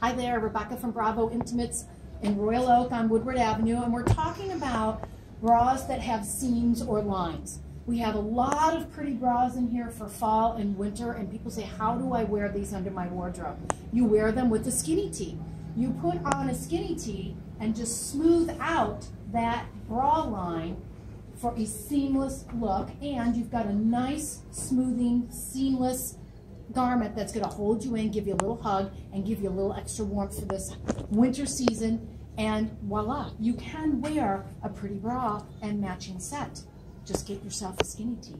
Hi there, Rebecca from Bravo Intimates in Royal Oak on Woodward Avenue, and we're talking about bras that have seams or lines. We have a lot of pretty bras in here for fall and winter, and people say, how do I wear these under my wardrobe? You wear them with a skinny tee. You put on a skinny tee and just smooth out that bra line for a seamless look, and you've got a nice, smoothing, seamless garment that's going to hold you in, give you a little hug, and give you a little extra warmth for this winter season. And voila, you can wear a pretty bra and matching set. Just get yourself a skinny tee.